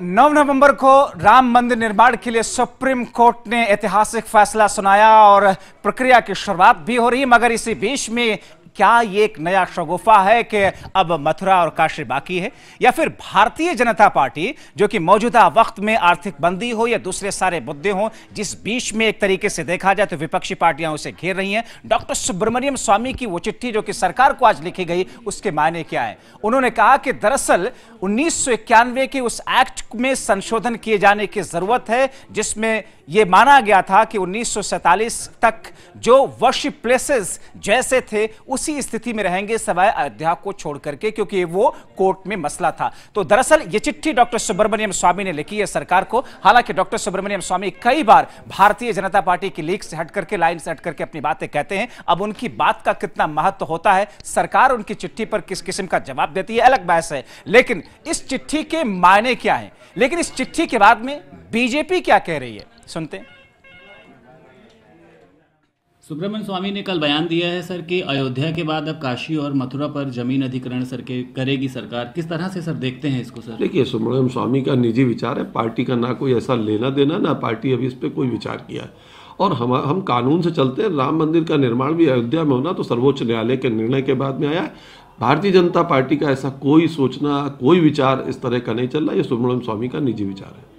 9 नवंबर को राम मंदिर निर्माण के लिए सुप्रीम कोर्ट ने ऐतिहासिक फैसला सुनाया और प्रक्रिया की शुरुआत भी हो रही, मगर इसी बीच में क्या ये एक नया शगुफा है कि अब मथुरा और काशी बाकी है? या फिर भारतीय जनता पार्टी, जो कि मौजूदा वक्त में आर्थिक बंदी हो या दूसरे सारे मुद्दे हो, जिस बीच में एक तरीके से देखा जाए तो विपक्षी पार्टियाँ उसे घेर रही हैं। डॉक्टर सुब्रमण्यम स्वामी की वो चिट्ठी, जो कि सरकार को आज लिखी गई, उसके मायने क्या है? उन्होंने कहा कि दरअसल उन्नीस सौ इक्यानवे के उस एक्ट में संशोधन किए जाने की ज़रूरत है, जिसमें यह माना गया था कि उन्नीस तक जो वर्शिप प्लेसेस जैसे थे, उसी स्थिति में रहेंगे सवाए अयोध्या को छोड़ करके, क्योंकि वो कोर्ट में मसला था। तो दरअसल ये चिट्ठी डॉक्टर सुब्रमण्यम स्वामी ने लिखी है सरकार को। हालाँकि डॉक्टर सुब्रमण्यम स्वामी कई बार भारतीय जनता पार्टी की लीक से हट करके लाइन से हट करके अपनी बातें कहते हैं। अब उनकी बात का कितना महत्व होता है, सरकार उनकी चिट्ठी पर किस किस्म का जवाब देती है, अलग बहस है। लेकिन इस चिट्ठी के मायने क्या है? लेकिन इस चिट्ठी के बाद में बीजेपी क्या कह रही है? सुनते हैं। सुब्रमण्य स्वामी ने कल बयान दिया है सर कि अयोध्या के बाद अब काशी और मथुरा पर ज़मीन अधिग्रहण सर के करेगी सरकार। किस तरह से सर देखते हैं इसको सर? देखिए सुब्रमण्यम स्वामी का निजी विचार है पार्टी का ना कोई ऐसा लेना देना ना पार्टी अभी इस पर कोई विचार किया है। और हम हम कानून से चलते हैं राम मंदिर का निर्माण भी अयोध्या में होना तो सर्वोच्च न्यायालय के निर्णय के बाद में आया है। भारतीय जनता पार्टी का ऐसा कोई सोचना, कोई विचार इस तरह का नहीं चल रहा। ये सुब्रमण्यम स्वामी का निजी विचार है।